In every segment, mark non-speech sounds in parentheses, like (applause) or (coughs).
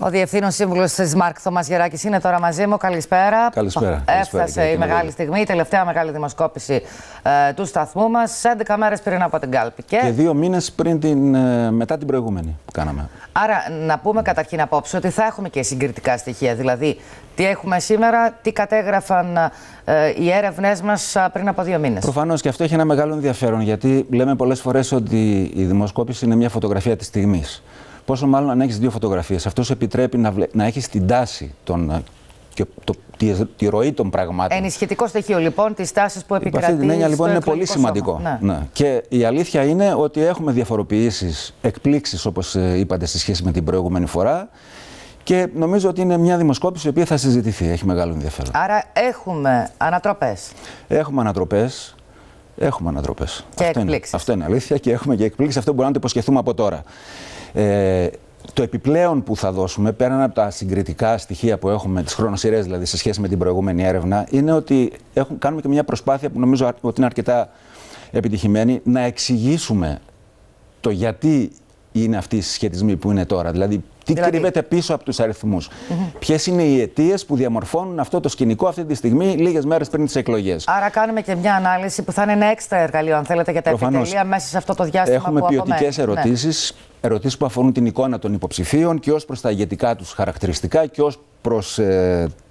Ο Διευθύνων Σύμβουλος της ΜΑΡΚ, Θωμάς Γεράκης, είναι τώρα μαζί μου. Καλησπέρα. Καλησπέρα. Έφτασε Καλησπέρα, η κύριε μεγάλη Κιμέλη. στιγμή, η τελευταία μεγάλη δημοσκόπηση ε, του σταθμού μας, 11 μέρες πριν από την κάλπη. Και, Και δύο μήνες πριν την, ε, μετά την προηγούμενη που κάναμε. άρα, να πούμε καταρχήν απόψε ότι θα έχουμε και συγκριτικά στοιχεία. Δηλαδή, τι έχουμε σήμερα, τι κατέγραφαν ε, οι έρευνές μας πριν από δύο μήνες. Προφανώς και αυτό έχει ένα μεγάλο ενδιαφέρον γιατί λέμε πολλές φορές ότι η δημοσκόπηση είναι μια φωτογραφία της στιγμής. Πόσο μάλλον αν έχεις δύο φωτογραφίες. Αυτός σου επιτρέπει να, βλέ- να έχεις την τάση των, ε, και το, τη, τη ροή των πραγμάτων. Ενισχυτικό στοιχείο λοιπόν της τάσης που Υπ' επικρατεί. αυτή την έννοια λοιπόν στο είναι πολύ εκλογικό σημαντικό. σώμα. Ναι. Ναι. Και η αλήθεια είναι ότι έχουμε διαφοροποιήσεις, εκπλήξεις όπως ε, είπατε στη σχέση με την προηγούμενη φορά και νομίζω ότι είναι μια δημοσκόπηση η οποία θα συζητηθεί, έχει μεγάλο ενδιαφέρον. Άρα έχουμε ανατροπές. Έχουμε ανατροπές, έχουμε ανατροπές. Και αυτό, είναι, εκπλήξεις. αυτό είναι αλήθεια και έχουμε και εκπλήξεις, αυτό μπορούμε να το υποσχεθούμε από τώρα. Ε, το επιπλέον που θα δώσουμε, πέραν από τα συγκριτικά στοιχεία που έχουμε, τις χρονοσυρές δηλαδή σε σχέση με την προηγούμενη έρευνα, είναι ότι έχουν, κάνουμε και μια προσπάθεια που νομίζω ότι είναι αρκετά επιτυχημένη, να εξηγήσουμε το γιατί είναι αυτοί οι συσχετισμοί που είναι τώρα. Δηλαδή, τι Δηλαδή- κρύβεται πίσω από τους αριθμούς. Ποιες είναι οι αιτίες που διαμορφώνουν αυτό το σκηνικό αυτή τη στιγμή, λίγες μέρες πριν τις εκλογές. Άρα κάνουμε και μια ανάλυση που θα είναι ένα έξτρα εργαλείο, αν θέλετε, για τα Προφανώς. επιτελεία μέσα σε αυτό το διάστημα Έχουμε που ποιοτικές απομένει. Ναι. ερωτήσεις, ερωτήσεις που αφορούν την εικόνα των υποψηφίων και ως προς τα ηγετικά τους χαρακτηριστικά και ως προς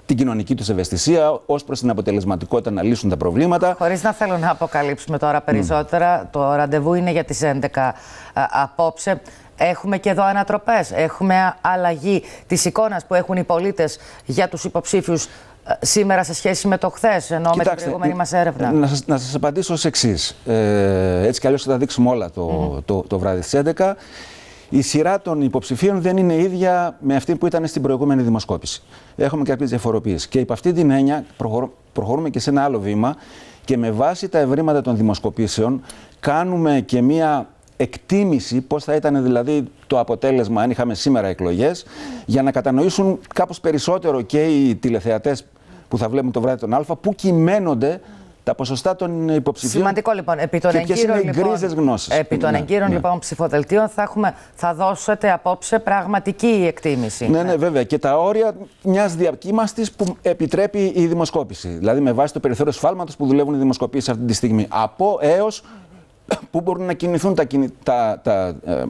την κοινωνική τους ευαισθησία, ως προς την αποτελεσματικότητα να λύσουν τα προβλήματα. Χωρίς να θέλω να αποκαλύψουμε τώρα περισσότερα, το ραντεβού είναι για τις 11 α, απόψε. Έχουμε και εδώ ανατροπές. Έχουμε α- αλλαγή της εικόνας που έχουν οι πολίτες για τους υποψήφιους α, σήμερα σε σχέση με το χθες, ενώ με την προηγούμενη μας έρευνα. Να σας, να σας απαντήσω ως εξής. Ε, έτσι κι αλλιώς θα τα δείξουμε όλα το, το, το βράδυ στις 11. Η σειρά των υποψηφίων δεν είναι ίδια με αυτή που ήταν στην προηγούμενη δημοσκόπηση. Έχουμε κάποιες διαφοροποιήσεις. Και υπ' αυτή την έννοια προχωρώ- προχωρούμε και σε ένα άλλο βήμα και με βάση τα ευρήματα των δημοσκοπήσεων κάνουμε και μία εκτίμηση πώς θα ήταν δηλαδή το αποτέλεσμα αν είχαμε σήμερα εκλογές για να κατανοήσουν κάπως περισσότερο και οι τηλεθεατές που θα βλέπουν το βράδυ τον Α, πού κυμαίνονται τα ποσοστά των υποψηφίων. Σημαντικό λοιπόν. Επί των Και ποιες εγκύρων, είναι οι λοιπόν, γκρίζες γνώσεις. Επί των Ναι, εγκύρων ναι. λοιπόν ψηφοδελτίων θα, έχουμε, θα δώσετε απόψε πραγματική εκτίμηση. Ναι, ναι, βέβαια. Και τα όρια μιας διακύμαστη που επιτρέπει η δημοσκόπηση. Δηλαδή με βάση το περιθώριο σφάλματος που δουλεύουν οι δημοσκοπήσεις αυτή τη στιγμή. Από έως (coughs) που μπορούν να κινηθούν τα, κινη- τα, τα, ε,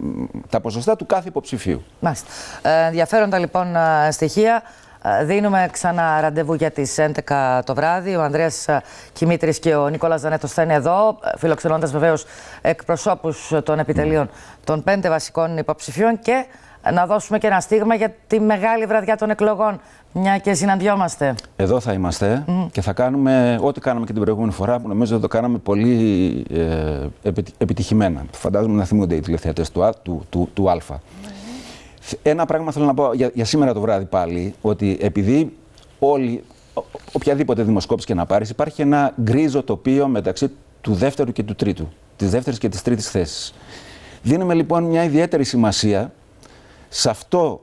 τα ποσοστά του κάθε υποψηφίου. Μάλιστα. Ε, ενδιαφέροντα λοιπόν ε, στοιχεία. Ε, Δίνουμε ξανά ραντεβού για τις 11 το βράδυ. Ο Ανδρέας ε, Κιμήτρης και ο Νικόλας Ζανέτος θα είναι εδώ, ε, φιλοξενώντας βεβαίως εκπροσώπους των επιτελείων των πέντε βασικών υποψηφίων και να δώσουμε και ένα στίγμα για τη μεγάλη βραδιά των εκλογών, μια και συναντιόμαστε. Εδώ θα είμαστε και θα κάνουμε ό,τι κάναμε και την προηγούμενη φορά που νομίζω ότι το κάναμε πολύ ε, επι- επιτυχημένα. Φαντάζομαι να θυμούνται οι τηλεθεατές του, Α- του, του, του Α. Ένα πράγμα θέλω να πω για, για σήμερα το βράδυ πάλι, ότι επειδή όλοι, ο- οποιαδήποτε δημοσκόπηση και να πάρεις, υπάρχει ένα γκρίζο τοπίο μεταξύ του δεύτερου και του τρίτου, της δεύτερης και της τρίτης θέσης. Δίνουμε λοιπόν μια ιδιαίτερη σημασία σε αυτό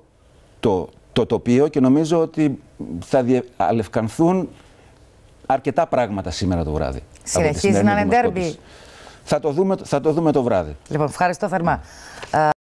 το, το τοπίο και νομίζω ότι θα διαλευκανθούν αρκετά πράγματα σήμερα το βράδυ. από τη Συνεχίζει σημερινή να είναι δημοσκόπηση. ντέρμπι. Θα το δούμε, θα το δούμε το βράδυ. Λοιπόν, ευχαριστώ θερμά.